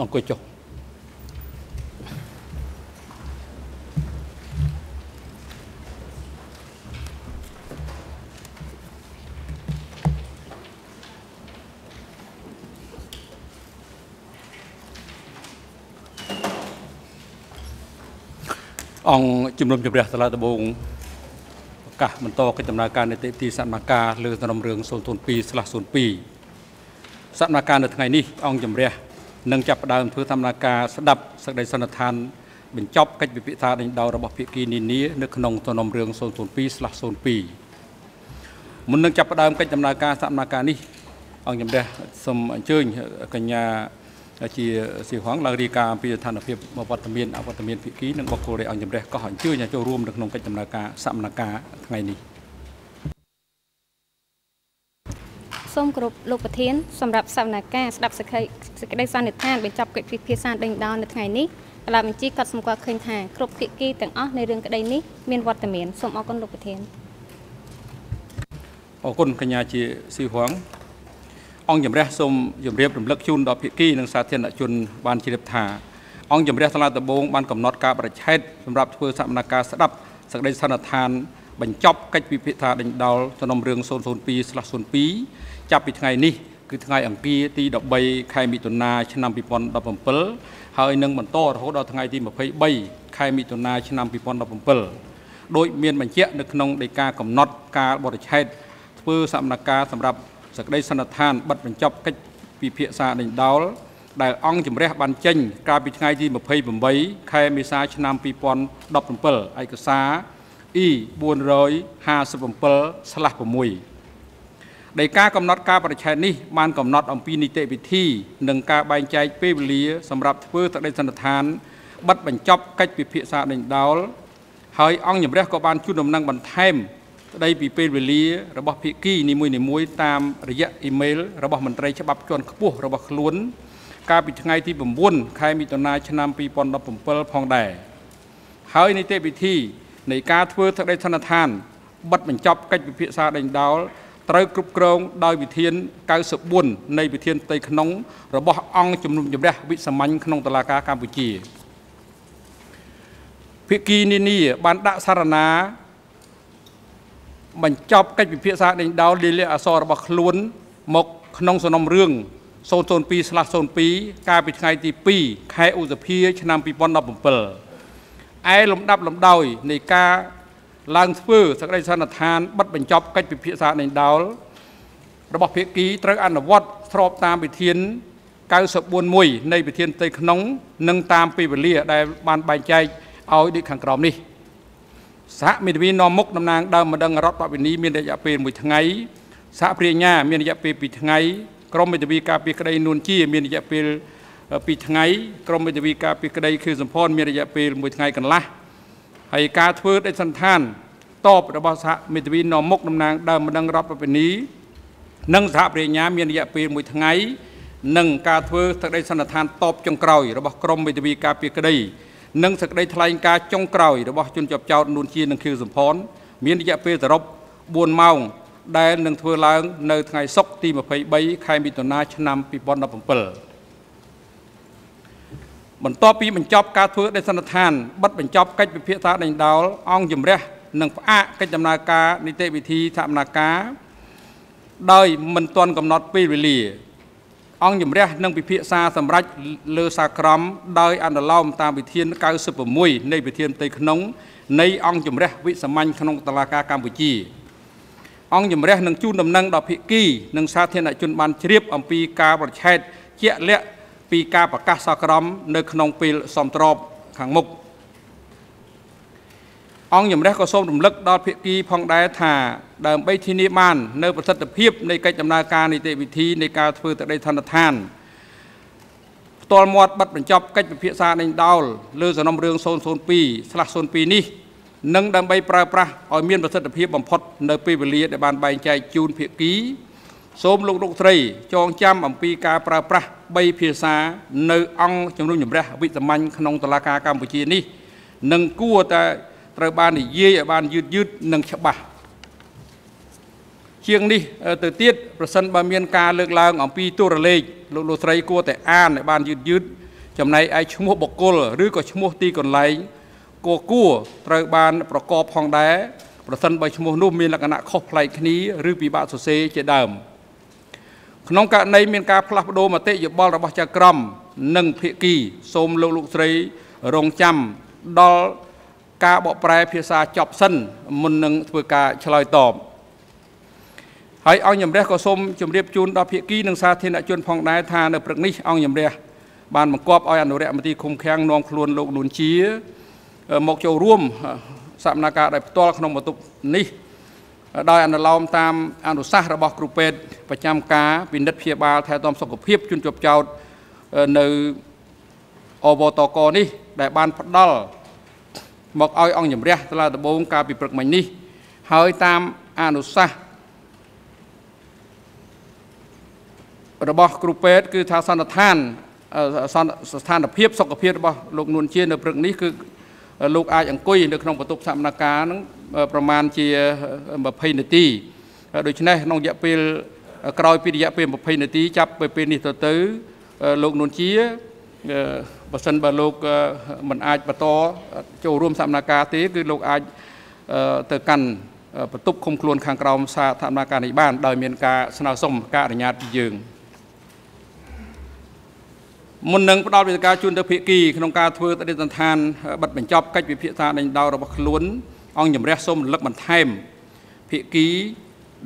អង្គុយចុះអង្គជំនុំជម្រះសាលាដំបងប្រកាសបន្តកិច្ចដំណើរការនីតិវិធីសកម្មការលើសំណុំរឿង002/02សកម្មការនៅថ្ងៃនេះអង្គជំរះ នឹងចាប់ផ្ដើមធ្វើសកម្មការស្ដាប់សេចក្តីសន្និដ្ឋានបញ្ចប់កិច្ចពិភាក្សាដេញដោលរបស់ភាគីនានានៅក្នុងសំណុំរឿង002/02មុននឹងចាប់ផ្ដើមកិច្ចដំណើរការសកម្មការនេះអង្គជំរះសូមអញ្ជើញកញ្ញាជាសៀវហងឡើងរាយការណ៍អំពីស្ថានភាពវត្តមានអវត្តមានភិក្ខីនិងបុគ្គលដែលអង្គជំរះក៏អញ្ជើញចូលរួមនៅក្នុងកិច្ចដំណើរការសមនការថ្ងៃនេះ សូមគោរពលោកប្រធានសម្រាប់សមនការស្ដាប់សេចក្តីសេចក្តីសន្និដ្ឋានបញ្ចប់កិច្ចពិភាក្សាដេញដោលនៅថ្ងៃនេះកលាបញ្ជីក៏សម្គាល់ឃើញថាគ្រប់ភាគីទាំងអស់នៃរឿងក្តីនេះមានវត្តមានសូមអរគុណលោកប្រធានអរគុណកញ្ញាជាសៀវហងអង្គជំរះសូមជម្រាបរំលឹកជូនដល់ភាគីនិងសាធារណជនបានជ្រាបថាអង្គជំរះសាលាដំបងបានកំណត់ការបរិច្ឆេទសម្រាប់ធ្វើសកម្មភាពស្ដាប់សេចក្តីសន្និដ្ឋានបញ្ចប់កិច្ចពិភាក្សាដេញដោលសំណុំរឿង002/02 ចាប់ពីថ្ងៃនេះគឺថ្ងៃអង្គារទី13ខែមិថុនាឆ្នាំ2017ហើយនឹងបន្តរហូតដល់ថ្ងៃទី23ខែមិថុនាឆ្នាំ2017ដោយមានបញ្ជាក់នៅក្នុងដីកាកំណត់ការបរិច្ឆេទធ្វើសកម្មភាពសម្រាប់សក្តីសន្និដ្ឋានបិទបញ្ចប់កិច្ចពិភាក្សាដេញដោលដែលអង្គជំរះបានចេញកាលពីថ្ងៃទី28ខែមេសាឆ្នាំ2017ឯកសារ E 457/6 នៃការកំណត់ការបរិច្ឆេទនេះបានកំណត់អំពីនីតិវិធី និងការបែងចែកពេលវេលាសម្រាប់ធ្វើសក្តីសន្និដ្ឋានបិទបញ្ចប់កិច្ចពិភាក្សាដេញដោលហើយអង្គជំរះក៏បានជូនដំណឹងបន្ថែមស្ដីពីពេលវេលារបស់ភាគីនីមួយៗតាមរយៈអ៊ីមែលរបស់មន្ត្រីច្បាប់ជាន់ខ្ពស់របស់ខ្លួន កាលពីថ្ងៃទី9ខែមិថុនាឆ្នាំ2017ផងដែរហើយនីតិវិធីនៃការធ្វើសេចក្តីសន្និដ្ឋានបិទបញ្ចប់កិច្ចពិភាក្សាដេញដោល ត្រូវគ្រប់គ្រងដោយវិធាន94នៃវិធានផ្ទៃក្នុង របស់អង្គជំនុំជម្រះវិសាមញ្ញក្នុងតុលាការកម្ពុជាភាគីនានាបានដាក់សារណាបញ្ចប់កិច្ចពិភាក្សាដេញដោលលិលាអសររបស់ខ្លួន មកក្នុងសំណុំរឿង002/02កាលពីថ្ងៃទី2ខែឧសភា ឆ្នាំ2017ឯលំដាប់លំដោយនៃការ ឡើងធ្វើសក្តីសន្និដ្ឋានបិទបញ្ចប់កិច្ចពិភាក្សាដេញដោលរបស់ភាគីត្រូវអនុវត្តស្របតាមវិធាន941នៃវិធានផ្ទៃក្នុង និងតាមពេលវេលា ដែលបានបែងចែកឲ្យដូចខាងក្រោមនេះសហមេធាវីនាំមុខតំណាងដើមម្ដងរដ្ឋបវេនីមានរយៈពេល1ថ្ងៃសហព្រាញ្ញាមានរយៈពេល2ថ្ងៃក្រមមេធាវីការពារក្តីនួនជាមានរយៈពេល2ថ្ងៃក្រមមេធាវីការពារក្តីខៀវសំផនមានរយៈពេល1ថ្ងៃកន្លះ ហើយការធ្វើដេចសន្តានតបរបស់សហមេធាវីនាំមុខតំណាងដើមម្ដងរដ្ឋបវេនីនិងសហព្រាញ្ញាមានរយៈពេល1ថ្ងៃនិងការធ្វើសេចក្តីសន្និដ្ឋានតបចុងក្រោយរបស់ក្រមមេធាវីការពារក្តីនិងសេចក្តីថ្លែងការណ៍ចុងក្រោយរបស់ជនជាប់ចោតនួនជានិងខៀវសំផនមានរយៈពេលសរុប4ម៉ោងដែលនឹងធ្វើឡើងនៅថ្ងៃសុក្រទី23ខែមិថុនាឆ្នាំ2017 បន្ទាប់ពីបញ្ចប់ការធ្វើដេសនដ្ឋានបិទបញ្ចប់កិច្ចពិភាក្សាដេញដោលអង្គជំរះនិងផ្អាកកិច្ចដំណើរការនីតិវិធីធម្មនាការដោយមិនទាន់កំណត់ពេលវេលា អង្គជំរះនឹងពិភាក្សាសម្រាប់លើសាក្រមដោយអនុលោមតាមវិធាន96នៃវិធានផ្ទៃក្នុងនៃអង្គជំរះវិសាមញ្ញក្នុងតុលាការកម្ពុជា អង្គជំរះនឹងជូនដំណឹងដល់ភាគីនិងសាធារណជនបានជ្រាបអំពីការប្រឆេទជាក់លាក់ ពីការប្រកាសសាក្រមនៅក្នុងពេលសំត្របខាងមុខអង្គជំរះក៏សូមរំលឹកដល់ភាគីផងដែរថាដើម្បីធានាបាននៅប្រសិទ្ធភាពនៃកិច្ចដំណើរការនីតិវិធីនៃការធ្វើទឹកដីធនធានផ្ទាល់មាត់បិទបញ្ចប់កិច្ចពិភាក្សាដេញដោលលើសំណុំរឿង002/02 នេះនិងដើម្បីប្រើប្រាស់ឲ្យមានប្រសិទ្ធភាពបំផុតនៅពេលវេលាដែលបានបែងចែកជូនភាគី សូមលោកលោកត្រីចងចាំអំពីការប្រើប្រាស់3ភាសានៅអង្គជំនុំជម្រះវិសាមញ្ញក្នុងតុលាការកម្ពុជានេះនឹងគួរតែត្រូវបាននិយាយឲ្យបានយឺតយឺតនិងច្បាស់ជាងនេះទៅទៀតប្រសិនបើមានការលើកឡើងអំពីទូរលេខលោកលោកស្រីគួរតែអានឲ្យបានយឺតយឺតចំណែកឯឈ្មោះបុគ្គលឬក៏ឈ្មោះទីកន្លែងគួរគួរត្រូវបានប្រកបផងដែរប្រសិនបើឈ្មោះនោះមានលក្ខណៈខុសប្លែកគ្នាឬពិបាកសរសេរជាដើម ក្នុងករណីមានការផ្លាស់ប្ដូរមតិយោបល់របស់ចៅក្រមនិងភាគីសូមលោកលោកស្រីរងចាំដល់ការបកប្រែភាសាចប់សិនមុននឹងធ្វើការឆ្លើយតបហើយអង្គជំរះក៏សូមជម្រាបជូនដល់ភាគីនិងសាធារណជនផងដែរថានៅព្រឹកនេះអង្គជំរះបានបង្គាប់ឲ្យអនុរិយមន្ត្រីឃុំឃាំងនាំខ្លួនលោកនួនជាមកចូលរួមសកម្មភាពដោយផ្ទាល់ក្នុងបន្ទប់នេះ ដោយអនុលោមតាមអនុសាសន៍របស់គ្រូពេទ្យប្រចាំការពិនិត្យព្យាបាលថែទាំសុខភាពជនជាប់ចោតនៅអវតកនេះ ដែលបានផ្ដល់មកឲ្យអង្គជំរះសាលាដំបងកាលពីព្រឹកមិញនេះ ហើយតាមអនុសាសន៍របស់គ្រូពេទ្យគឺថាសន្និដ្ឋានស្ថានភាពសុខភាពរបស់លោកនួនជានៅព្រឹកនេះគឺ លោកអាចអង្គុយនៅក្នុងបន្ទប់សមនការនឹងប្រមាណជា20នាទីដូច្នេះក្នុងរយៈពេលក្រោយពីរយៈពេល20នាទីចាប់ពីពេលនេះទៅទៅលោកនួនជាបើសិនបើលោកមិនអាចបន្តចូលរួមសមនការទេគឺលោកអាចទៅកាន់បន្ទប់ឃុំខ្លួនខាងក្រោមសាធារណការនេះបានដោយមានការស្នើសុំការអនុញ្ញាតពីយើង មុននឹងផ្ដល់វិធានការជូនទៅភាគីក្នុងការធ្វើតេតន្តានបិទបញ្ចប់កិច្ចពិភាក្សាដេញដោលរបស់ខ្លួន អង្គជំរះសូមរលឹកបន្ថែមភាគី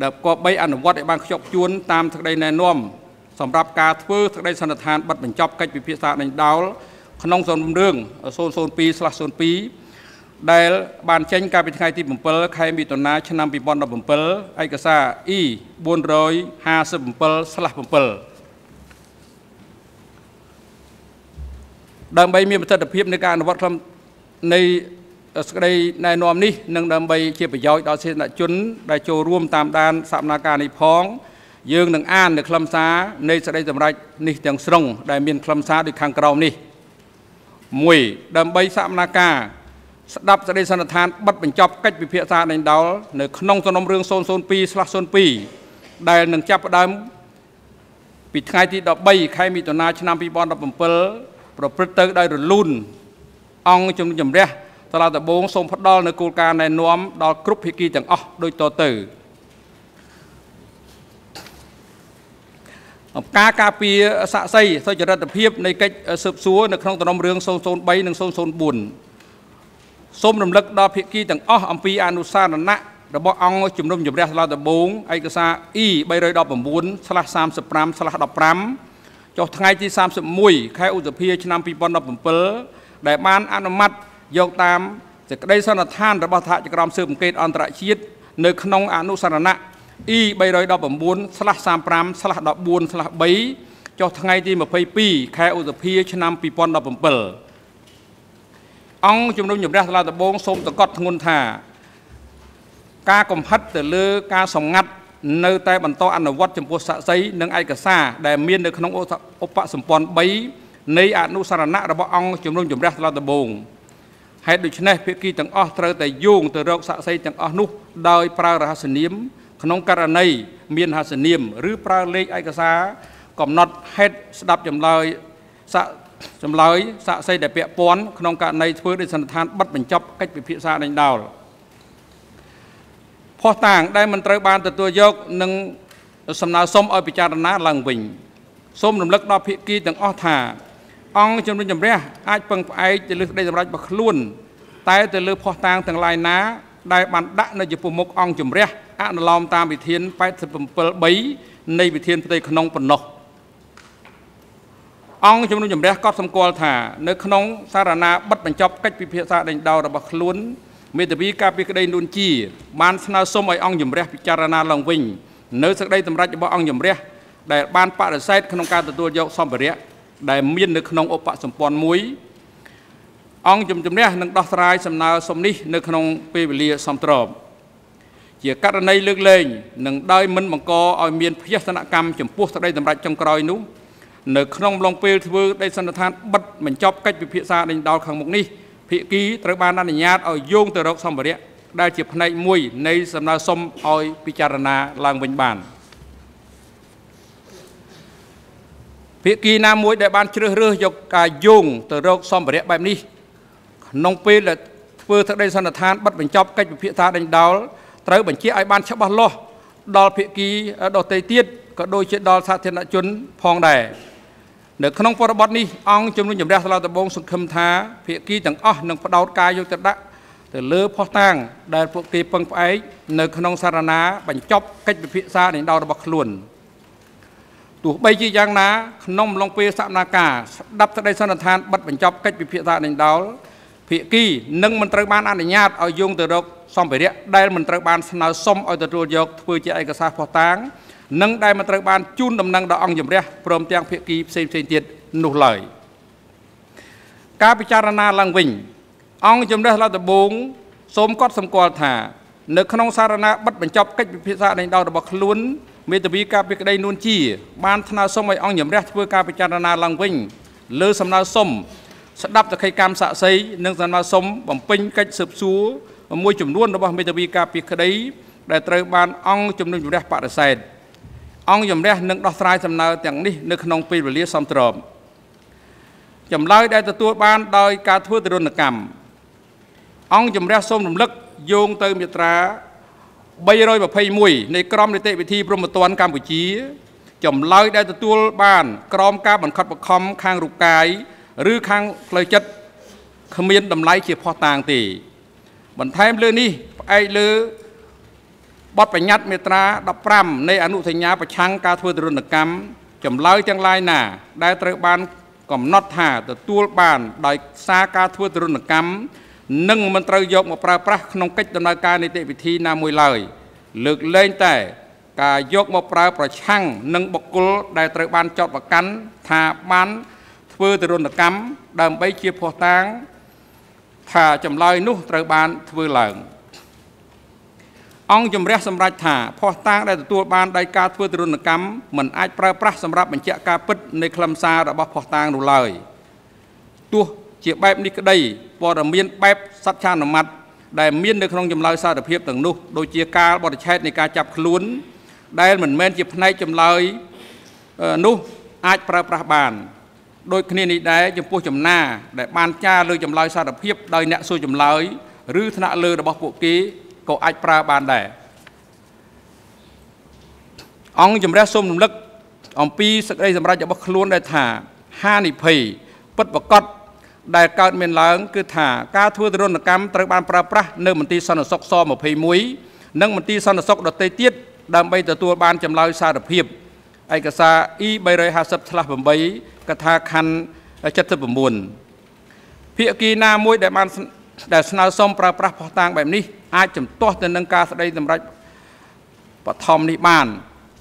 ដែលគប្បីអនុវត្តឲ្យបានខ្ជាប់ខ្ជួនតាមសេចក្តីណែនាំសម្រាប់ការធ្វើសេចក្តីសន្និដ្ឋានបិទបញ្ចប់កិច្ចពិភាក្សាដេញដោលក្នុងសំណរឿង002/07ដែលបានចេញកាលពីថ្ងៃទី7ខែមិថុនាឆ្នាំ2017ឯកសារ E 457/7 ដើម្បីមានប្រសិទ្ធភាពនៃការអនុវត្តខ្លឹមនៃសេចក្តីណែនាំនេះនិងដើម្បីជាប្រយោជន៍ដល់សាធារណជនដែលចូលរួមតាមដានសកម្មភាពនេះផងយើងនឹងអាននៅខ្លឹមសារនៃសេចក្តីសម្រេចនេះទាំងស្រុងដែលមានខ្លឹមសារដូចខាងក្រោមនេះ1ដើម្បីសកម្មភាពស្ដាប់សេចក្តីសន្និដ្ឋានបិទបញ្ចប់កិច្ចពិភាក្សាដេញដោលនៅក្នុងសំណុំរឿង002/02ដែលនឹងចាប់ផ្ដើមពីថ្ងៃទី13ខែមិថុនាឆ្នាំ2017 ប្រព្រឹត្តទៅដោយរលូនអង្គជំនុំជម្រះសាលាដំបងសូមផ្ដល់នៅគោលការណ៍ណែនាំដល់គ្រប់ភាគីទាំងអស់ដូចតទៅអង្គការការពារសាក់សីសុចរិតភាពនៃកិច្ចស៊ើបសួរនៅក្នុងតំណរឿង003និង004សូមរំលឹកដល់ភាគីទាំងអស់អំពីអនុសារណៈរបស់អង្គជំនុំជម្រះសាលាដំបងឯកសារ E 319/35/15 ចុះថ្ងៃទី31ខែឧសភាឆ្នាំ2017ដែលបានអនុម័តយកតាមសេចក្តីសន្និដ្ឋានរបស់សហជីវកម្មស៊ើបអង្កេតអន្តរជាតិនៅក្នុងអនុសារណៈ E 319/13/14/3ចុះថ្ងៃទី22ខែឧសភាឆ្នាំ2017អង្គជំនុំជម្រះសាលាដំបងសូមសង្កត់ធ្ងន់ថា ការកំហិតទៅលើការសម្ងាត់ នៅតែបន្តអនុវត្តចំពោះសាក្សីនិងឯកសារដែលមាននៅក្នុងឧបសម្ព័ន្ធ3នៃអនុសារណៈរបស់អង្គជំនុំជម្រះថ្លៃដំបងហេតុដូច្នេះភាគីទាំងអស់ត្រូវតែយោងទៅរកសាក្សីទាំងអស់នោះដោយប្រើរហស្សនាម ក្នុងករណីមានហស្សនាម ឬប្រើលេខឯកសារកំណត់ហេតុស្ដាប់ចម្លើយសាក់ចម្លើយសាក្សីដែលពាក់ព័ន្ធក្នុងករណីធ្វើដោយសន្និដ្ឋានបិទបញ្ចប់កិច្ចពិភាក្សាដេញដោល ផុសតាងដែលមិនត្រូវបានទទួលយកនឹងសំណើសុំឲ្យពិចារណាឡើងវិញសូមរំលឹកដល់ភាគីទាំងអស់ថាអង្គជំនុំជម្រះអាចពឹងផ្អែកទៅលើក្តីសម្រេចរបស់ខ្លួន តែទៅលើផុសតាងទាំងឡាយណា ដែលបានដាក់នៅចំពោះមុខអង្គជំរះអនុលោមតាមវិធាន87.3នៃវិធានផ្ទៃក្នុងប៉ុណ្ណោះអង្គជំនុំជម្រះក៏សម្គាល់ថានៅក្នុងសារណាបិទបញ្ចប់កិច្ចពិភាក្សាដេញដោលរបស់ខ្លួន មេធាវីការពីក្តីនួនជាបានស្នើសុំឲ្យអង្គជំរះពិចារណាឡើងវិញនៅសេចក្តីសម្រេចរបស់អង្គជំរះដែលបានបដិសេធក្នុងការទទួលយកសម្ភារៈដែលមាននៅក្នុងឧបសម្ព័ន្ធមួយអង្គជំជំនះនឹងដោះស្រាយសំណើសុំនេះនៅក្នុងពេលវេលាសំត្របជាករណីលើកលែងនឹងដោយមិនបង្កឲ្យមានភយសនកម្មចំពោះសេចក្តីសម្រេចចុងក្រោយនោះនៅក្នុងអំឡុងពេលធ្វើដីសន្និដ្ឋានបិទបញ្ចប់កិច្ចពិភាក្សាដេញដោលខាងមុខនេះ ភាគីត្រូវបានអនុញ្ញាតឲ្យយោងទៅរកសម្ភារៈដែលជាផ្នែកមួយនៃសំណើសុំឲ្យពិចារណាឡើងវិញបានភាគីណាមួយដែលបានជ្រើសរើសយកការយោងទៅរកសម្ភារៈបែបនេះក្នុងពេលដែលធ្វើទឹកដីសន្និដ្ឋានបិទបញ្ចប់កិច្ចពិភាក្សាដេញដោលត្រូវបញ្ជាក់ឲ្យបានច្បាស់លាស់ដល់ភាគីដទៃទៀតក៏ដូចជាដល់សាធារណជនផងដែរ នៅក្នុងបរិបទនេះអង្គជំនុំជម្រះសាលាដំបងសង្ឃឹមថាភាគីទាំងអស់នឹងបដោតការយកទៅដាក់ទៅលើផុសតាងដែលពួកគេពឹងផ្អែកនៅក្នុងសារណាបញ្ចប់កិច្ចពិភាក្សានៃដោរបស់ខ្លួនទោះបីជាយ៉ាងណាក្នុងឡុងពេលសកម្មភាពស្ដាប់សេចក្តីសន្និដ្ឋានបិទបញ្ចប់កិច្ចពិភាក្សានៃដោភាគីនឹងមិនត្រូវបានអនុញ្ញាតឲ្យយោងទៅរកសម្ភារៈដែលមិនត្រូវបានស្នើសុំឲ្យទទួលយកធ្វើជាឯកសារផុសតាង និងដែលមិនត្រូវបានជូនដំណឹងដល់អង្គជំរះព្រមទាំងភាគីផ្សេងផ្សេងទៀតនោះឡើយការពិចារណាឡើងវិញ អង្គជំរះរដ្ឋបូងសូមកត់សម្គាល់ថានៅក្នុងសារណាបិទបញ្ចប់កិច្ចពិភាក្សាដេញដោលរបស់ខ្លួនមេធាវីការពីក្តីនួនជា បានថ្នើសុំឲ្យអង្គជំរះធ្វើការពិចារណាឡើងវិញ លើសំណើសុំស្ដាប់សក្ខីកម្មសាក់សីនិងសំណើសុំបំពេញកិច្ចស៊ើបសួរមួយចំនួនរបស់មេធាវីការពីក្តីដែលត្រូវបានអង្គជំនុំជម្រះបដិសេធ អង្គជំរះនឹងដោះស្រាយសំណើទាំងនេះនៅក្នុងពេលវេលាសមស្របចម្លើយដែលទទួលបានដោយការធ្វើទរណកម្មអង្គជំរះសូមរំលឹកយោងទៅមាត្រា321នៃក្រមនីតិវិធីព្រហ្មទណ្ឌកម្ពុជាចម្លើយដែលទទួលបាន ក្រមការបង្ខិតបង្ខំខាងរូបកាយឬខាងផ្លូវចិត្តគ្មានតម្លៃជាផុសតាងទេបន្ថែមលើនេះផ្អែកលើ បទបញ្ញត្តិមេត្រា15នៃអនុសញ្ញាប្រឆាំងការធ្វើទរណកម្មចម្លើយទាំងឡាយណា ដែលត្រូវបានកំណត់ថាទទួលបានដោយសារការធ្វើទរណកម្មនិងមិនត្រូវយកមកប្រើប្រាស់ក្នុងកិច្ចដំណើរការនីតិវិធីណាមួយឡើយលើកលែងតែ ការយកមកប្រើប្រឆាំងនឹងបុគ្គលដែលត្រូវបានចោទប្រកាន់ថាបានធ្វើទរណកម្មដើម្បីជាភ័ស្តុតាង ថាចម្លើយនោះត្រូវបានធ្វើឡើង អង្គជំរះសម្រេចថាភ័ស្តុតាងដែលទទួលបានដោយការធ្វើទរណកម្មមិនអាចប្រើប្រាស់សម្រាប់បញ្ជាក់ការពិតនៃខ្លឹមសាររបស់ភ័ស្តុតាងនោះឡើយទោះជាបែបនេះក្តីព័ត៌មានបែបសច្ឆានុម័តដែលមាននៅក្នុងចម្លើយសារភាពទាំងនោះដូចជាការបទិឆេទនៃការចាប់ខ្លួន ដែលមិនមែនជាផ្នែកចម្លើយនោះអាចប្រើប្រាស់បានដូចគ្នានេះដែរចំពោះចំណាដែលបានចារលើចម្លើយសារភាពដោយអ្នកសួរចម្លើយឬថ្នាក់លើរបស់ពួកគេ ក៏អាចប្រើបានដែរអង្គជំរះសូមរំលឹកអំពីសេចក្តីសម្រេចរបស់ខ្លួនដែលថាហានិភ័យពិតប្រកបដែលកើតមានឡើង គឺថាការធ្វើទរណកម្មត្រូវបានប្រើប្រាស់នៅមន្ទីរសន្តិសុខស21និងមន្ទីរសន្តិសុខដទៃទៀតដើម្បីទទួលបានចម្លើយសារភាពឯកសារ E 350/8កថាខណ្ឌ79ភាគីណាមួយដែលបាន ដែលស្នើសុំប្រើប្រាស់ផុសតាងបែបនេះអាចជំទាស់ទៅនឹងការស្ដីសម្រេចបឋមនេះបាន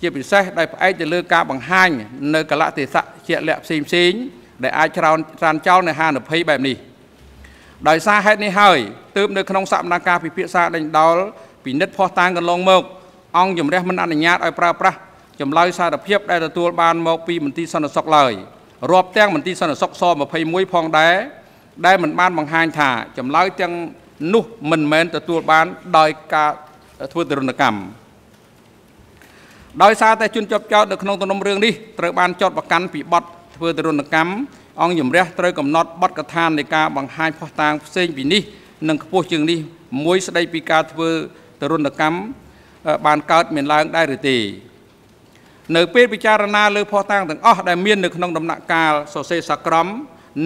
ជាពិសេសដែលផ្អែកទៅលើការបង្ហាញនៅកលៈទេសៈជាលក្ខផ្សេងផ្សេងដែលអាចច្រោនច្រានចោលនៅហានិភ័យបែបនេះដោយសារហេតុនេះហើយទើបនៅក្នុងសកម្មភាពពិភាក្សាដេញដោលពិនិត្យផុសតាងកន្លងមក អង្គជំរះមិនអនុញ្ញាតឲ្យប្រើប្រាស់ចម្លើយសារភាពដែលទទួលបានមកពីមន្ទីរសន្តិសុខឡើយរាប់ទាំងមន្ទីរសន្តិសុខស21ផងដែរ ដែលមិនបានបង្ហាញថាចម្លើយទាំងនោះមិនមែនទទួលបានដោយការធ្វើទរណកម្មដោយសារតែជនជាប់ចោតនៅក្នុងទំនុំរឿងនេះត្រូវបានចោតប្រកាន់ពីបទធ្វើទរណកម្មអង្គជំរះត្រូវកំណត់បទកថានៃការបង្ហាញផុសតាងផ្សេងពីនេះនិងខ្ពស់ជាងនេះមួយស្ដីពីការធ្វើទរណកម្មបានកើតមានឡើងដែរឬទេនៅពេលពិចារណាលើផុសតាងទាំងអស់ដែលមាននៅក្នុងដំណាក់កាលសរសេរសាក្រម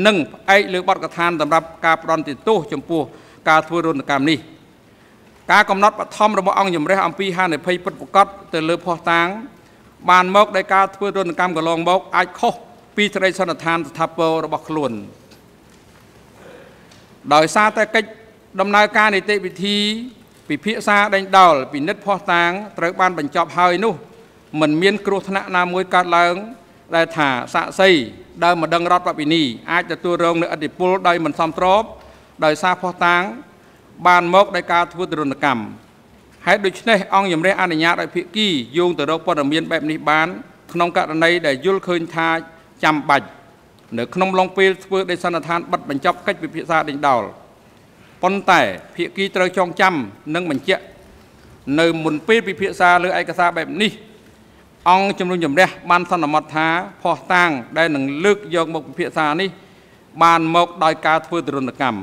និងផ្អែកលើបទកថាសម្រាប់ការផ្ដន់ទោសចំពោះការធ្វើរនកម្មនេះការកំណត់បឋមរបស់អង្គជំរះអំពីហានិភ័យពិតប្រកបទៅលើផុសតាង បានមកដោយការធ្វើរនកម្មកន្លងមកអាចខុសពីត្រីសន្និដ្ឋានស្ថាពររបស់ខ្លួន ដោយសារតែកិច្ចដំណើរការនីតិវិធីពិភាក្សាដេញដោលពិនិត្យផុសតាងត្រូវបានបញ្ចប់ហើយនោះមិនមានគ្រោះថ្នាក់ណាមួយកើតឡើង ដែលថាសាក់សីដើមម្ដងរដ្ឋបពិនីអាចទទួលរងនូវអធិបុលដោយមិនសមស្របដោយសារផុសតាង បានមកដោយការធ្វើទរណកម្មហេតុដូច្នេះអង្គជំរះអនុញ្ញាតឲ្យភាគីយោងទៅរកព័ត៌មានបែបនេះបាន ក្នុងករណីដែលយល់ឃើញថាចាំបាច់នៅក្នុងឡុងពេលធ្វើដោយសន្និដ្ឋានបិទបញ្ចប់កិច្ចពិភាក្សាដេញដោលប៉ុន្តែភាគីត្រូវចងចាំនិងបញ្ជាក់នៅមុនពេលពិភាក្សាលើឯកសារបែបនេះ អង្គជំនុំជម្រះបានសន្មត់ថាផោះតាំងដែលនឹងលើកយកមកពិភាក្សានេះ បានមកដោយការធ្វើទរណកម្ម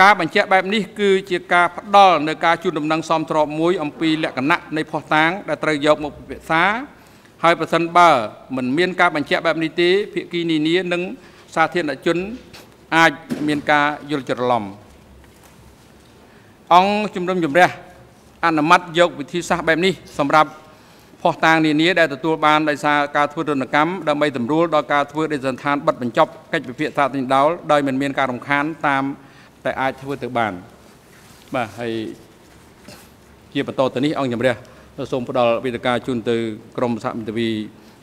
ការបញ្ជាក់បែបនេះគឺជាការផ្ដល់នៅការជូនដំណឹងសមស្របមួយអំពីលក្ខណៈនៃផោះតាំងដែលត្រូវយកមកពិភាក្សាហើយប្រសិនបើមិនមានការបញ្ជាក់បែបនេះទេភាគីនានានិងសាធារណជនអាចមានការយល់ច្រឡំអង្គជំនុំជម្រះអនុម័តយកវិធីសាស្ត្របែបនេះសម្រាប់ ផោះតាងនានាដែលទទួលបានដោយសារការធ្វើរនកម្មដើម្បីសម្រួលដល់ការធ្វើដេសន្តានបិទបញ្ចប់កិច្ចពិភាក្សាទិញដោលដោយមិនមានការរំខានតាមតែអាចធ្វើទៅបានបាទហើយជាបន្តទៅនេះអង្គជំរះសូមផ្ដល់វេទិកាជូនទៅក្រមសហមិត្តវី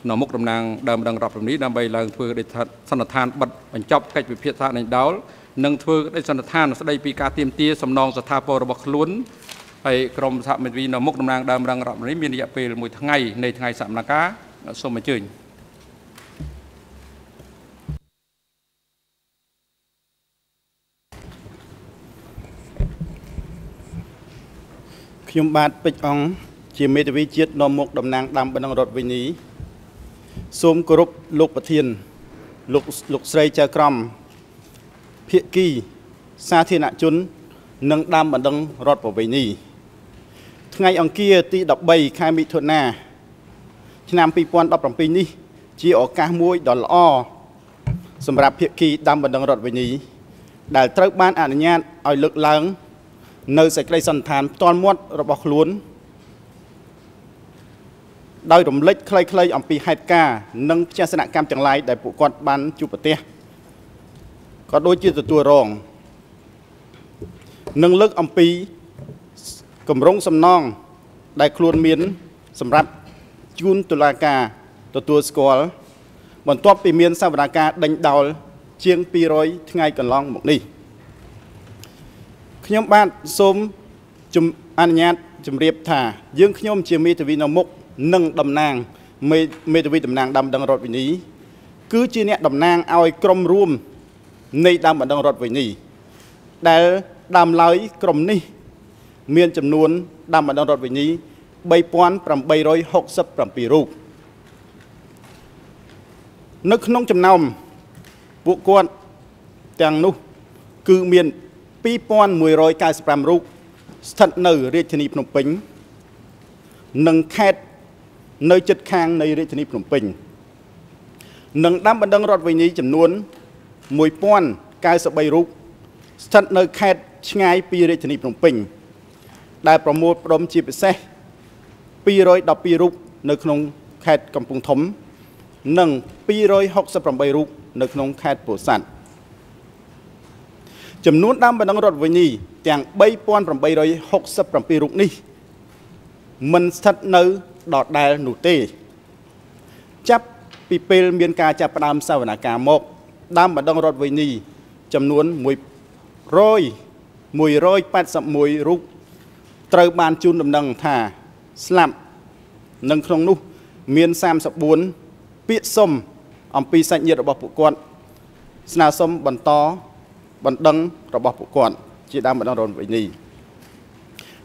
នៅមុខតំណាងដើមរងរដ្ឋរំនេះដើម្បីឡើងធ្វើកិច្ចសន្និដ្ឋានបិទបញ្ចប់កិច្ចពិភាក្សានៃដោលនិងធ្វើកិច្ចសន្និដ្ឋានស្ដីពីការទៀមទាសំណងស្ថាពររបស់ខ្លួន ហើយក្រមសហមិត្តវីនៅមុខតំណាងដើមរងរដ្ឋនេះមានរយៈពេល1ថ្ងៃនៃថ្ងៃសកម្មភាពសូមអញ្ជើញខ្ញុំបាទពេជ្រអង្គជាមេធាវីជាតិនាំមុខតំណាងដើមបណ្ដឹងរដ្ឋវិនីសូមគោរពលោកប្រធានលោកលោកស្រីចៅក្រមភិក្ខីសាធារណជន និងដើមបណ្ដឹងរដ្ឋប្រវេណី ថ្ងៃអង្គារទី13ខែមិថុនាឆ្នាំ2017នេះ ជាឱកាសមួយដ៏ល្អសម្រាប់ភាគីដាំបណ្ដឹងរដ្ឋវិនីដែលត្រូវបានអនុញ្ញាតឲ្យលើកឡើង នៅសេចក្តីសន្និដ្ឋានផ្ទាល់មាត់របស់ខ្លួនដោយរំលេចខ្លីៗអំពីហេតុការណ៍និងផ្ទះសនកម្មទាំងឡាយដែលពួកគាត់បានជួបប្រទះក៏ដូចជាទទួលរង និងលើកអំពី គម្រោងសំណងដែលខ្លួនមាន សម្រាប់ជូនតុលាការទទួលស្គាល់បន្ទាប់ពីមានសវនកម្មដេញដោលជាង200ថ្ងៃកន្លងមកនេះខ្ញុំបាទសូមអនុញ្ញាតជម្រាបថាយើងខ្ញុំជាមេធាវីនៅមុខនិងតំណាងមេមេធាវីតំណាងដើមដឹងរដ្ឋវិនីគឺជាអ្នកតំណាងឲ្យក្រុមរួមនៃដើមបណ្ដឹងរដ្ឋវិនីដែលដើមឡើយក្រុមនេះ មានចំនួនដាំបណ្ដឹងរដ្ឋវិនី3867រូបនៅក្នុងចំណោមពួកគាត់ទាំងនោះ គឺមាន2195រូបស្ថិតនៅរាជធានីភ្នំពេញនិងខេត្តនៅជិតខាងនៃរាជធានីភ្នំពេញនិងដាំបណ្ដឹងរដ្ឋវិនីចំនួន1093រូបស្ថិតនៅខេត្តឆ្ងាយពីរាជធានីភ្នំពេញ ដែលប្រមូលផ្ដុំជាពិសេស212រូបនៅក្នុងខេត្តកំពង់ធំ និង268រូបនៅក្នុងខេត្តពោធិ៍សាត់ចំនួនដើមបណ្ដឹងរដ្ឋវិនីទាំង3867រូបនេះមិនស្ថិតនៅដដែលនោះទេ ចាប់ពីពេលមានការចាប់ផ្ដើមសវនកម្មមកដើមបណ្ដឹងរដ្ឋវិនីចំនួន100 181រូប ត្រូវបានជូនដំណឹងថាស្លាប់និងក្នុងនោះ មាន34ពាក្យសុំអំពីសាច់ញាតិរបស់ពួកគាត់ ស្នើសុំបន្តបណ្ដឹងរបស់ពួកគាត់ ជាដើមបណ្ដឹងរដ្ឋវិនី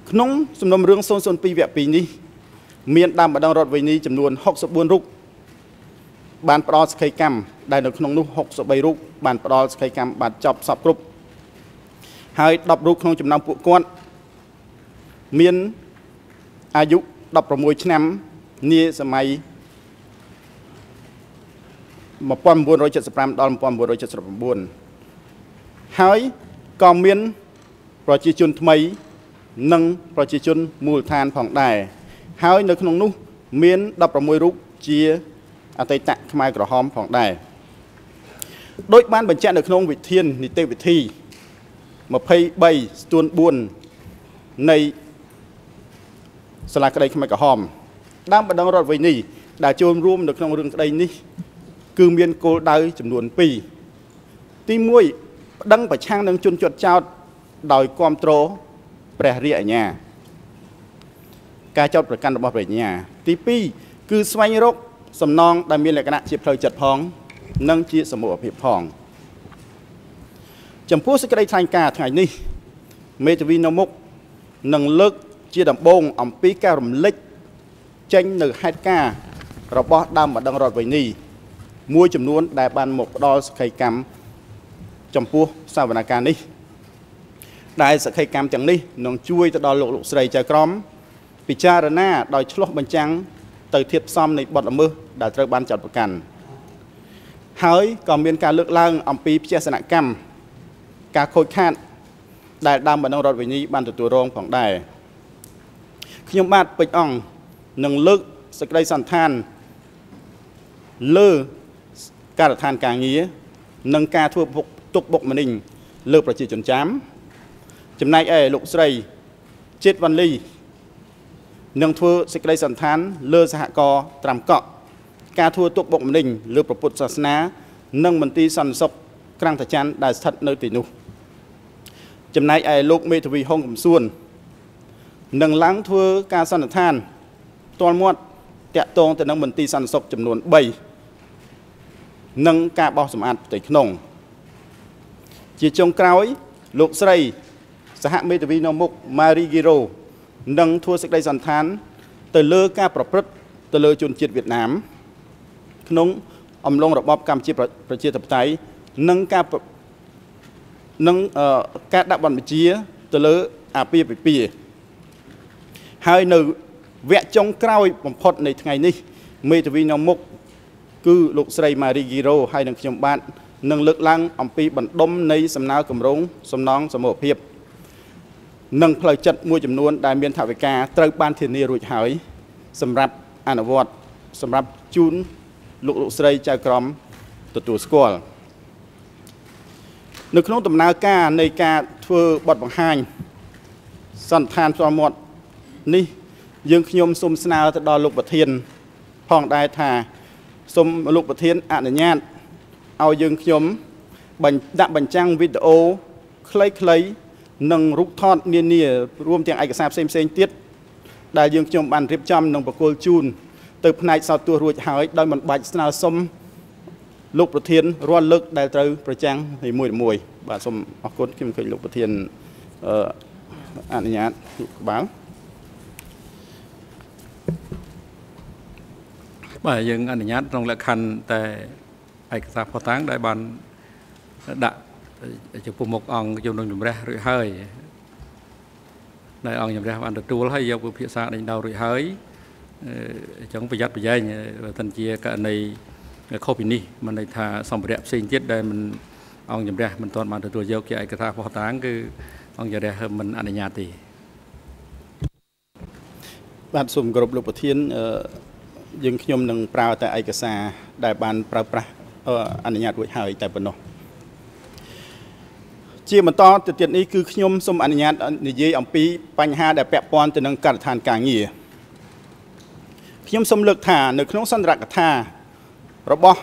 ក្នុងសំណុំរឿង002វគ្គ2នេះមានដើមបណ្ដឹងរដ្ឋវិនីចំនួន64រូបបានផ្ដល់សក្ខីកម្មដែលនៅក្នុងនោះ63រូបបានផ្ដល់សក្ខីកម្មបានចប់សពគ្រប់ហើយ10រូបក្នុងចំណោមពួកគាត់ មានអាយុ16ឆ្នាំនាសម័យ1975ដល់1979ហើយក៏មានប្រជាជនថ្មី និងប្រជាជនមូលដ្ឋានផងដែរហើយនៅក្នុងនោះ មាន16រូបជាអតីតខ្មែរក្រហមផងដែរដោយបានបញ្ជាក់នៅក្នុងវិធាននីតិវិធី23ស្ទួន4នៃ សាលាក្តីខ្មែរក្រហមដើមបណ្ដឹងរដ្ឋវិនីដែលចូលរួមនៅក្នុងរឿងក្តីនេះ គឺមានគោលដៅចំនួន2ទី1ប្តឹងប្រឆាំងនឹងជនជាប់ចោតដោយគ្រប់គ្រងព្រះរាជអាជ្ញា ការចោតប្រកាន់របស់ព្រះអាជ្ញា ទី2គឺស្វែងរកសំណងដែលមានលក្ខណៈជាផ្លូវចិត្តផង និងជាសមូហភាពផង ចំពោះសេចក្តីថ្លែងការណ៍ថ្ងៃនេះមេធាវីនៅមុខនឹងលើក ជាដំបូងអំពីការរំលឹកចេញនៅហេតុការណ៍របស់ដើមម្ដងរដ្ឋវិនីមួយចំនួនដែលបានមកផ្ដល់សក្ខីកម្មចំពោះសវនកម្មនេះដែលសក្ខីកម្មទាំងនេះនឹងជួយទៅដល់លោកលោកស្រីចៅក្រមពិចារណាដោយឆ្លោះបញ្ចាំងទៅធៀបផ្សំនៃបទល្មើសដែលត្រូវបានចាត់ប្រកាន់ហើយក៏មានការលើកឡើងអំពីផ្ទះសនកម្មការខូចខាតដែលដើមបណ្ដងរដ្ឋវិនីបានទទួលរងផងដែរ ខ្ញុំបាទពេជ្រអង្គនឹងលើកសេចក្តីសន្តានលើការដ្ឋានការងារនិងការធ្វើទុកបុកម្នេញលើប្រជាជនចាមចំណែកឯលោកស្រីជាតិវ៉ាន់លីនឹងធ្វើសេចក្តីសន្តានលើសហករណ៍ត្រាំកក់ការធ្វើទុកបុកម្នេញលើព្រះពុទ្ធសាសនា និងមន្ទីរសន្តិសុខក្រាំងតាចាន់ដែលស្ថិតនៅទីនោះចំណែកឯលោកមេធាវីហុងកំសួន នឹងឡើងធ្វើការសន្និដ្ឋានផ្ទាល់មាត់តាក់ទងទៅនឹងមន្ទីរសន្តិសុខចំនួន3និងការបោះសម្អាតផ្ទៃក្នុង ជាចុងក្រោយលោកស្រីសហមេធាវីនៅមុខ Marie Giro នឹងធ្វើសេចក្តីសន្តាន ទៅលើការប្រព្រឹត្តទៅលើជនជាតិវៀតណាម ក្នុងអំឡុងរបបកម្ពុជាប្រជាធិបតេយ្យនិងការនិងការដាក់បណ្ឌបញ្ជាទៅលើអាពាហ៍ពិពាហ៍ ហើយនៅវគ្គចុងក្រោយបំផុតនៃថ្ងៃនេះ មេធាវីនៅមុខគឺលោកស្រីម៉ារីហ្គីរ៉ូហើយនិងខ្ញុំបាទនឹងលើកឡើងអំពីបណ្ដុំនៃសំណើគម្រោងសំណងសមូហភាពនិងផ្លូវចិត្តមួយចំនួនដែលមានថវិកាត្រូវបានធានារួចហើយ សម្រាប់អនុវត្តសម្រាប់ជូនលោកលោកស្រីចៅក្រមទទួលស្គាល់នៅក្នុងដំណើរការនៃការធ្វើបទបង្ហាញសន្តានផ្ទាល់មាត់ នេះយើងខ្ញុំសូមស្នើទៅដល់លោកប្រធាន ផងដែរថាសូមលោកប្រធានអនុញ្ញាតឲ្យយើងខ្ញុំបញ្ដាក់បញ្ចាំងវីដេអូខ្លីៗនិងរូបថតនានារួមទាំងឯកសារផ្សេងផ្សេងទៀតដែលយើងខ្ញុំបានរៀបចំនិងប្រគល់ជូនទៅផ្នែកសោតទស្សន៍រួចហើយដោយមិនបាច់ស្នើសុំលោកប្រធានរាល់លើកដែលត្រូវប្រចាំងនីមួយមួយបាទសូមអរគុណខ្ញុំឃើញលោកប្រធានអនុញ្ញាតក្បាល បាទយើងអនុញ្ញាតក្នុងលក្ខខណ្ឌតែឯកសារផុសតាំងដែលបានដាក់ចំពោះមុខអង្គជំនុំជម្រះរួចហើយដែលអង្គជំរះបានទទួលហើយយកវិភាសាដេញដោរួចហើយអញ្ចឹងប្រយ័ត្នប្រយែងបើមិនជាករណីខុសពីនេះមិនន័យថាសម្ភារៈផ្សេងទៀតដែលមិនអង្គជំរះមិនទាន់បានទទួលយកជាឯកសារផុសតាំងគឺអង្គជំរះមិនអនុញ្ញាតទេបាទសូមគោរពលោកប្រធាន យើងខ្ញុំនឹងប្រើតែឯកសារដែលបានប្រើប្រាស់អនុញ្ញាតរួចហើយតែប៉ុណ្ណោះជាបន្តទៅទៀតនេះគឺខ្ញុំសូមអនុញ្ញាតនិយាយអំពីបញ្ហាដែលពាក់ព័ន្ធទៅនឹងការដ្ឋានការងារខ្ញុំសូមលើកថានៅក្នុងសន្ទរកថារបស់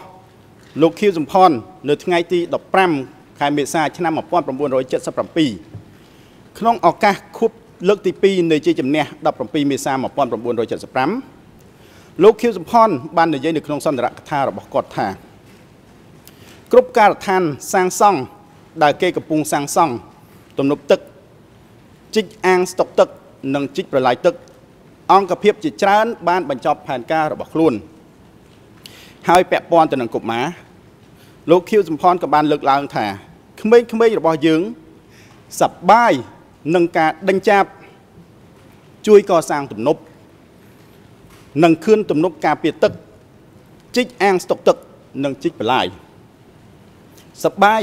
លោកខៀវសំផននៅថ្ងៃទី15ខែមេសាឆ្នាំ1977ក្នុងឱកាសខួបលើកទី2នៃជ័យជំនះ17មេសា1975 លោកខៀវសំផនបាននិយាយនៅក្នុងសន្ទរកថារបស់គាត់ថា គ្រប់ការដ្ឋានសាងសង់ដែលគេកំពុងសាងសង់ទំនប់ទឹកជីកអាងស្តុកទឹក និងជីកប្រឡាយទឹក អង្គភាពជាច្រើន បាន បញ្ចប់ផែនការរបស់ខ្លួន ហើយពាក់ព័ន្ធទៅនឹងកុមារលោកខៀវសំផនក៏បានលើកឡើងថាក្មេងៗរបស់យើងសប្បាយនឹងការដេញចាប់ជួយកសាងទំនប់ និងខឿនទំនប់ការពារទឹកជីកអាងស្តុកទឹកនិងជីកបន្លាយសបាយ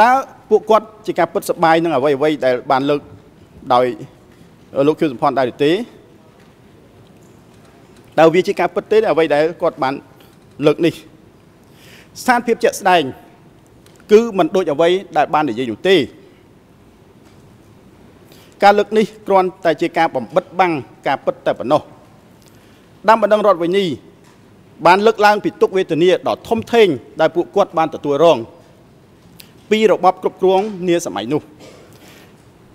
តើពួកគាត់ជាការពិតសបាយនឹងអ្វីអ្វីដែលបានលើកដោយលោកខៀវសំផនដែរទេតើវាជាការពិតទេអ្វីដែលគាត់បានលើកនេះស្ថានភាពជាក់ស្ដែងគឺមិនដូចអ្វីដែលបាននិយាយនោះទេ ការលើកនេះគ្រាន់តែជាការបំបិតបាំងការពិតតែប៉ុណ្ណោះដាំបណ្ដឹងរដ្ឋវិនីបានលើកឡើងពីទុកវេទនាដ៏ធំធេងដែលពួកគាត់បានទទួលរងពីរបបគ្រប់គ្រងនាសម័យនោះ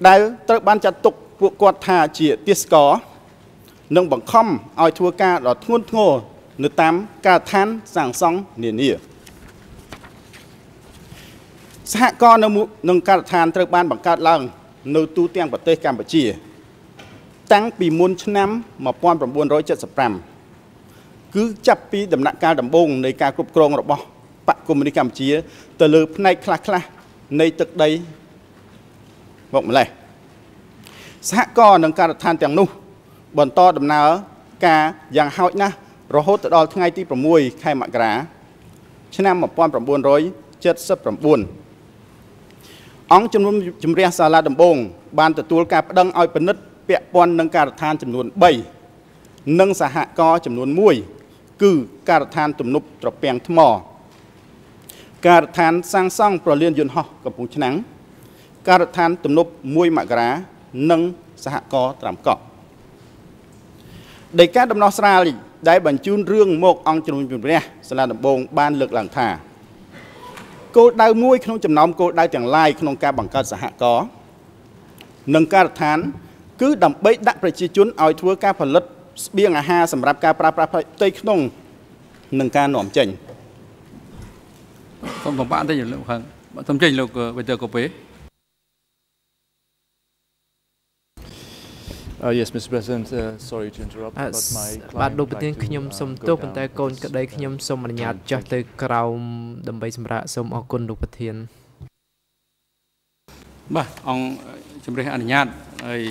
ដែលត្រូវបានចាត់ទុកពួកគាត់ថាជាទាសករនិងបង្ខំឲ្យធ្វើការដ៏ធ្ងន់ធ្ងរនៅតាមការដ្ឋានសាងសង់នានាសហករណ៍នៅនឹងការដ្ឋានត្រូវបានបង្កើតឡើង នៅទូទាំងប្រទេសកម្ពុជា តាំងពីមុនឆ្នាំ1975គឺចាប់ពីដំណាក់កាលដំបូងនៃការគ្រប់គ្រងរបស់បកកុម្មុយនីសកម្ពុជា ទៅលើផ្នែកខ្លះៗនៃទឹកដីមកម្លេះសហករណ៍នឹងការដ្ឋានទាំងនោះ បន្តដំណើរការយ៉ាងហោចណាស់រហូតដល់ថ្ងៃទី6ខែមករាឆ្នាំ1979 អង្គជំនុំជម្រះសាលាដំបងបានទទួលការប្តឹងឲ្យពិនិត្យពាក់ព័ន្ធនឹងការដ្ឋានចំនួន3និងសហករណ៍ចំនួន1គឺការដ្ឋានទំនប់ត្រពាំងថ្មការដ្ឋានសាងសង់ប្រលានយន្តហោះកំពង់ឆ្នាំងការដ្ឋានទំនប់1មករានិងសហករណ៍ត្រាំកក់ដីកាដំណោះស្រាយដែលបញ្ជូនរឿងមកអង្គជំនុំជម្រះសាលាដំបងបានលើកឡើងថា គោលដៅមួយក្នុងចំណោមគោលដៅទាំងឡាយក្នុងការបង្កើតសហករណ៍និងការដ្ឋាន គឺដើម្បីដាក់ប្រជាជនឲ្យធ្វើការផលិតស្បៀងអាហារសម្រាប់ការប្រើប្រាស់ផ្ទៃក្នុងនិងការនាំចេញសូមបំផាក់តិចលោកខាងសូមចេញលោកវិទ័យកូពេ yes Mr President uh, sorry to interrupt but my បាទលោកប្រធានខ្ញុំសូមទោសប៉ុន្តែកូនក្តីខ្ញុំសូមអនុញ្ញាតចាស់ទៅក្រោមដើម្បីសម្រាប់សូមអរគុណលោកប្រធានបាទអង្គជំរះអនុញ្ញាតហើយ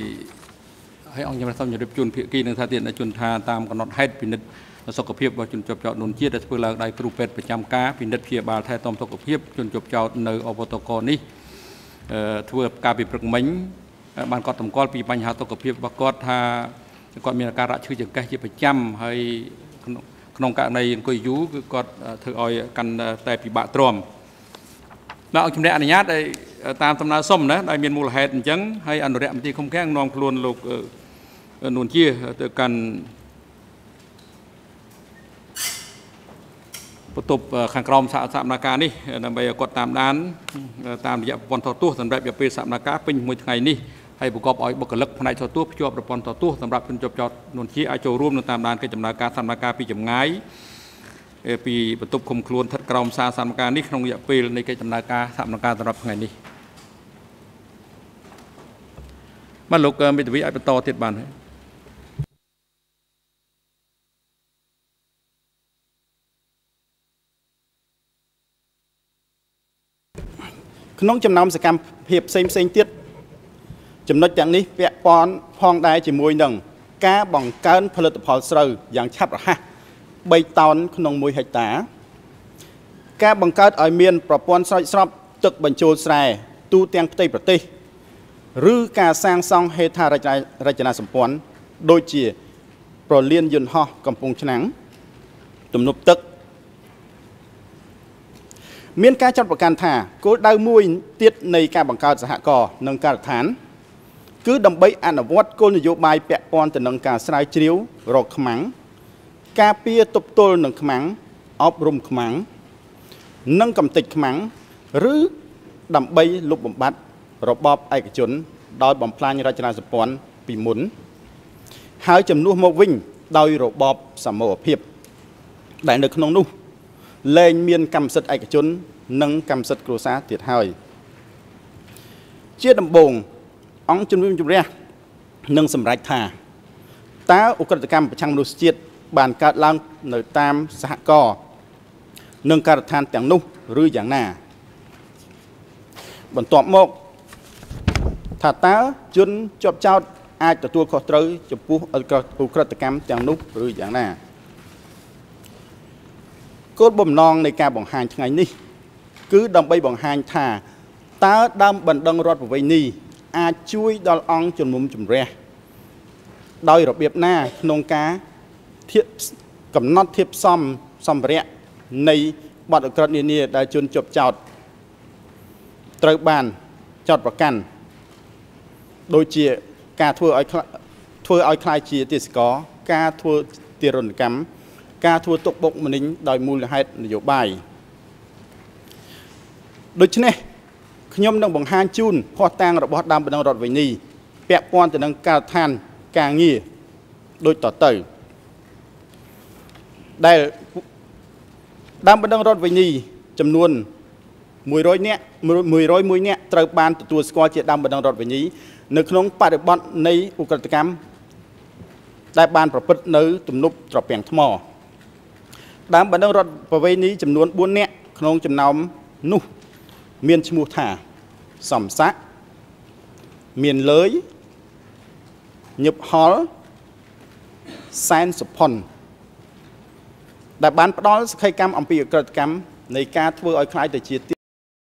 ហើយអង្គជំរះសូមជម្រាបជូនភាគីនឹងថាទៀតជូនថាតាមកំណត់ហេតុពិនិត្យសុខភាពរបស់ជនជាប់ចោតនួនជាតិដែលធ្វើឡើងដោយគ្រូពេទ្យប្រចាំការពិនិត្យព្យាបាលថែទាំសុខភាពជនជាប់ចោតនៅអបតកនេះធ្វើការពិព្រឹកមិញ បានគាត់តម្កល់ពីបញ្ហាសុខភាពរបស់គាត់ថាគាត់មានអាការៈឈឺចង្កេះជាប្រចាំហើយក្នុងករណីអង្គុយយូរគឺគាត់ធ្វើឲ្យកាន់តែពិបាកទ្រាំបាទអង្គជំនះអនុញ្ញាតឲ្យតាមដំណើរសុំណាដោយមានមូលហេតុអញ្ចឹងហើយអនុរិយមន្ត្រីឃុំឃាំងនាំខ្លួនលោកនួនជាទៅកាន់បន្ទប់ខាងក្រោមសហសកម្មការនេះដើម្បីឲ្យគាត់តាមដានតាមរយៈប្រព័ន្ធថតទស្សន៍សម្រាប់រយៈពេលសកម្មការពេញមួយថ្ងៃនេះ ហើយប្រកបឲ្យបុគ្គលិកផ្នែកថតទស្សន៍ភ្ជាប់ប្រព័ន្ធថតទស្សន៍សម្រាប់ជនជាប់ចោតនួនជាអាចចូលរួមនៅតាមដានកិច្ចដំណើរការសកម្មការពីចម្ងាយពីបន្ទប់ឃុំខ្លួនស្ថិតក្រោមសារសកម្មការនេះក្នុងរយៈពេលនៃកិច្ចដំណើរការសកម្មការសម្រាប់ថ្ងៃនេះបាទលោកមេធាវីអាចបន្តទៀតបានហើយក្នុងចំណោមសកម្មភាពផ្សេងផ្សេងទៀត ចំណុចទាំងនេះពាក់ព័ន្ធផងដែរជាមួយនឹងការបង្កើនផលិតផលស្រូវយ៉ាងឆាប់រហ័ស3តោនក្នុង1ហិកតា ការបង្កើតឲ្យមានប្រព័ន្ធស្រោចស្រពទឹកបញ្ចូលស្រែទូទាំងផ្ទៃប្រទេសឬការសាងសង់ហេដ្ឋារចនាសម្ព័ន្ធដូចជាប្រលានយន្តហោះកំពង់ឆ្នាំងទំនប់ទឹក មានការចាត់ប្រកាន់ថាគោលដៅមួយទៀតនៃការបង្កើតសហគមន៍និងការដ្ឋាន គឺដើម្បីអនុវត្តគោលនយោបាយពាក់ព័ន្ធទៅនឹងការស្រាវជ្រាវរកខ្មាំងការពារទប់ទល់នឹងខ្មាំងអប់រំខ្មាំងនិងកំទេចខ្មាំងឬដើម្បីលុបបំបាត់របបឯកជន ដោយបំផ្លាញរចនាសម្ព័ន្ធពីមុន ហើយជំនួសមកវិញ ដោយរបបសមូហភាព ដែលនៅក្នុងនោះលែងមានកម្មសិទ្ធិឯកជន និងកម្មសិទ្ធិគ្រួសារទៀតហើយជាដំបូង អង្គជំនុំជម្រះនឹងសម្រេចថាតើអ ுக ្រិតកម្មប្រឆាំងមនុស្សជាតិបានកើតឡើងនៅតាមសហគមន៍និងការដ្ឋានទាំងនោះឬយ៉ាងណា បន្ទាប់មកថាតើជនជាប់ចោតអាចទទួលខុសត្រូវចំពោះអ ுக ្រិតកម្មទាំងនោះឬយ៉ាងណាគោលបំណងនៃការបង្ហាញថ្ងៃនេះ គឺដើម្បីបង្ហាញថាតើដើមបណ្ដឹងរដ្ឋប្រវេណី អាចជួយដល់អង្គជំនុំជម្រះដោយរបៀបណាក្នុងការធៀបកំណត់ធៀបសំសម្ភារៈនៃបទអក្រិតនានាដែលជនជាប់ចោតត្រូវបានចោតប្រកាន់ដូចជាការធ្វើឲ្យធ្វើឲ្យคล้ายជាទេសកការធ្វើទារុណកម្មការធ្វើទុកបុកម្នេញដោយមូលហេតុនយោបាយដូច្នេះ ខ្ញុំនឹងបង្ហាញជូនភស្តុតាងរបស់ដើមបណ្ដឹងរដ្ឋវិនីពាក់ព័ន្ធទៅនឹងការដ្ឋានការងារដូចតទៅដែលដើមបណ្ដឹងរដ្ឋវិនីចំនួន100នាក់101នាក់ត្រូវបានទទួលស្គាល់ជាដើមបណ្ដឹងរដ្ឋវិនីនៅក្នុងបរិបទនៃឧក្រិដ្ឋកម្មដែលបានប្រព្រឹត្តនៅទំនប់ត្រពាំងថ្មដើមបណ្ដឹងរដ្ឋប្រវេណីចំនួន4នាក់ក្នុងចំណោមនោះ មានឈ្មោះថាសំស័កមានលើយញឹបហល់សែនសុផុនដែលបានផ្ដល់សក្ខីកម្មអំពីអក្រិតកម្មនៃការធ្វើឲ្យខ្លាយទៅជា